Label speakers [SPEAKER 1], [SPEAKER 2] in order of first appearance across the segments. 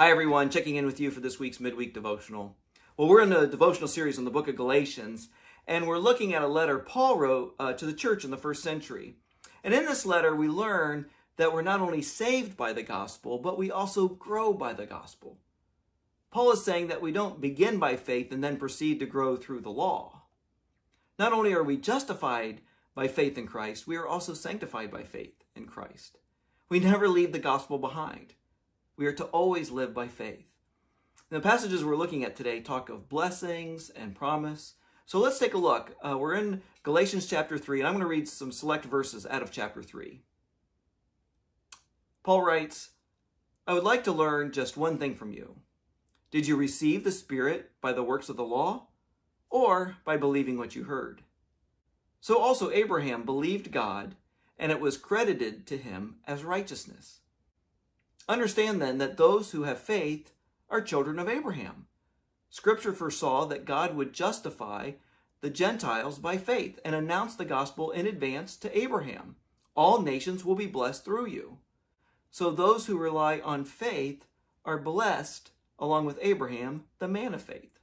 [SPEAKER 1] Hi, everyone. Checking in with you for this week's midweek devotional. Well, we're in a devotional series on the book of Galatians, and we're looking at a letter Paul wrote uh, to the church in the first century. And in this letter, we learn that we're not only saved by the gospel, but we also grow by the gospel. Paul is saying that we don't begin by faith and then proceed to grow through the law. Not only are we justified by faith in Christ, we are also sanctified by faith in Christ. We never leave the gospel behind. We are to always live by faith. The passages we're looking at today talk of blessings and promise. So let's take a look. Uh, we're in Galatians chapter 3, and I'm going to read some select verses out of chapter 3. Paul writes, I would like to learn just one thing from you. Did you receive the Spirit by the works of the law, or by believing what you heard? So also Abraham believed God, and it was credited to him as righteousness. Understand then that those who have faith are children of Abraham. Scripture foresaw that God would justify the Gentiles by faith and announce the gospel in advance to Abraham. All nations will be blessed through you. So those who rely on faith are blessed along with Abraham, the man of faith.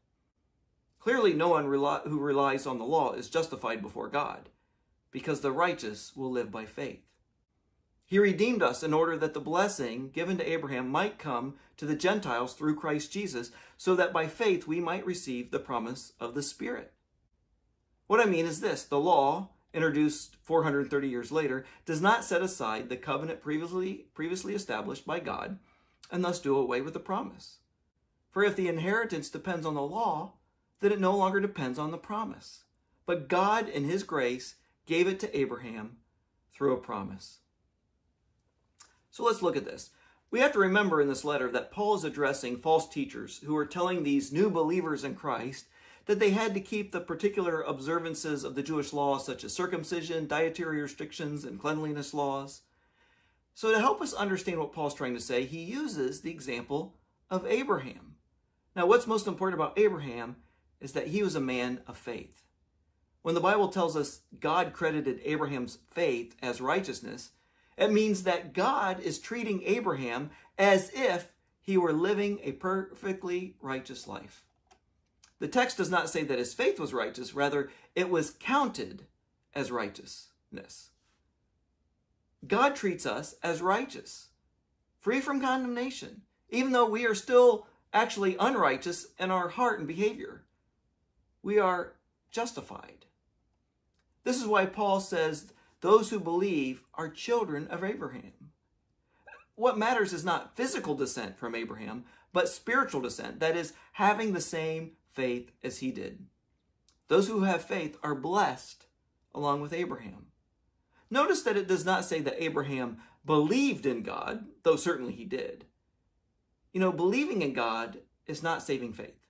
[SPEAKER 1] Clearly, no one who relies on the law is justified before God, because the righteous will live by faith. He redeemed us in order that the blessing given to Abraham might come to the Gentiles through Christ Jesus, so that by faith we might receive the promise of the Spirit. What I mean is this the law, introduced 430 years later, does not set aside the covenant previously, previously established by God and thus do away with the promise. For if the inheritance depends on the law, then it no longer depends on the promise. But God, in His grace, gave it to Abraham through a promise. So let's look at this. We have to remember in this letter that Paul is addressing false teachers who are telling these new believers in Christ that they had to keep the particular observances of the Jewish law, such as circumcision, dietary restrictions, and cleanliness laws. So, to help us understand what Paul's trying to say, he uses the example of Abraham. Now, what's most important about Abraham is that he was a man of faith. When the Bible tells us God credited Abraham's faith as righteousness, it means that God is treating Abraham as if he were living a perfectly righteous life. The text does not say that his faith was righteous, rather, it was counted as righteousness. God treats us as righteous, free from condemnation, even though we are still actually unrighteous in our heart and behavior. We are justified. This is why Paul says those who believe are children of Abraham. What matters is not physical descent from Abraham, but spiritual descent, that is, having the same faith as he did. Those who have faith are blessed along with Abraham. Notice that it does not say that Abraham believed in God, though certainly he did. You know, believing in God is not saving faith.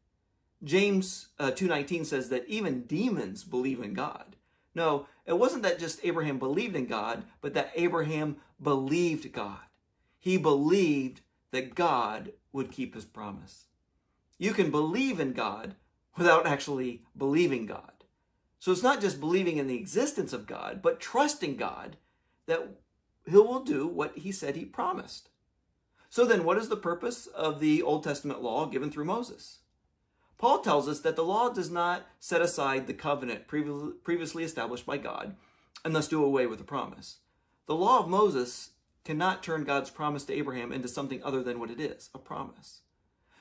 [SPEAKER 1] James uh, 2.19 says that even demons believe in God. No, it wasn't that just Abraham believed in God, but that Abraham believed God. He believed that God would keep his promise. You can believe in God without actually believing God. So it's not just believing in the existence of God, but trusting God that he will do what he said he promised. So then, what is the purpose of the Old Testament law given through Moses? Paul tells us that the law does not set aside the covenant previously established by God and thus do away with the promise. The law of Moses cannot turn God's promise to Abraham into something other than what it is, a promise.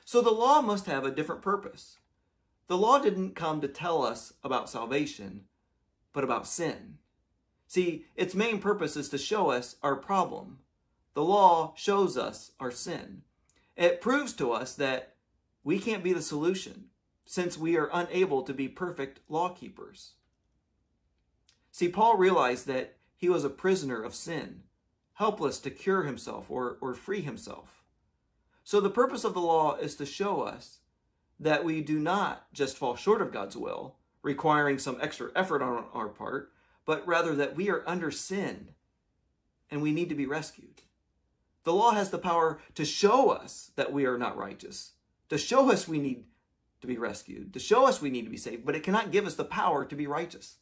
[SPEAKER 1] So the law must have a different purpose. The law didn't come to tell us about salvation, but about sin. See, its main purpose is to show us our problem. The law shows us our sin. It proves to us that we can't be the solution since we are unable to be perfect law keepers. See, Paul realized that he was a prisoner of sin, helpless to cure himself or, or free himself. So the purpose of the law is to show us that we do not just fall short of God's will, requiring some extra effort on our part, but rather that we are under sin and we need to be rescued. The law has the power to show us that we are not righteous, to show us we need to be rescued, to show us we need to be saved, but it cannot give us the power to be righteous.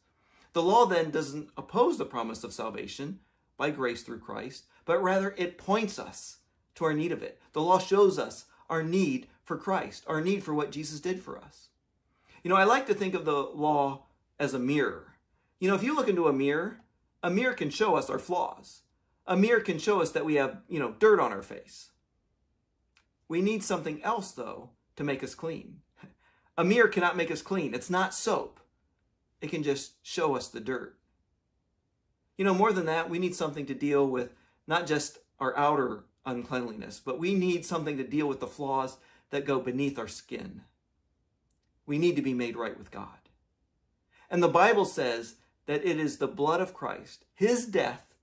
[SPEAKER 1] The law then doesn't oppose the promise of salvation by grace through Christ, but rather it points us to our need of it. The law shows us our need for Christ, our need for what Jesus did for us. You know, I like to think of the law as a mirror. You know, if you look into a mirror, a mirror can show us our flaws. A mirror can show us that we have, you know, dirt on our face. We need something else, though, to make us clean. A mirror cannot make us clean. It's not soap. It can just show us the dirt. You know, more than that, we need something to deal with not just our outer uncleanliness, but we need something to deal with the flaws that go beneath our skin. We need to be made right with God. And the Bible says that it is the blood of Christ, his death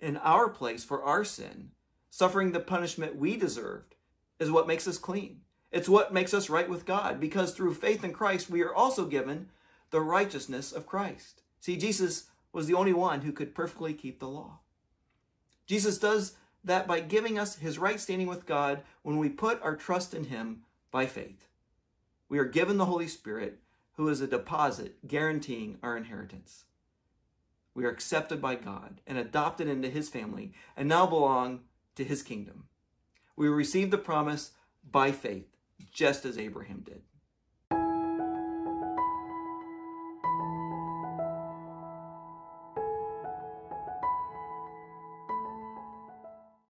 [SPEAKER 1] in our place for our sin, suffering the punishment we deserved, is what makes us clean. It's what makes us right with God because through faith in Christ, we are also given the righteousness of Christ. See, Jesus was the only one who could perfectly keep the law. Jesus does that by giving us his right standing with God when we put our trust in him by faith. We are given the Holy Spirit, who is a deposit guaranteeing our inheritance. We are accepted by God and adopted into his family and now belong to his kingdom. We receive the promise by faith, just as Abraham did.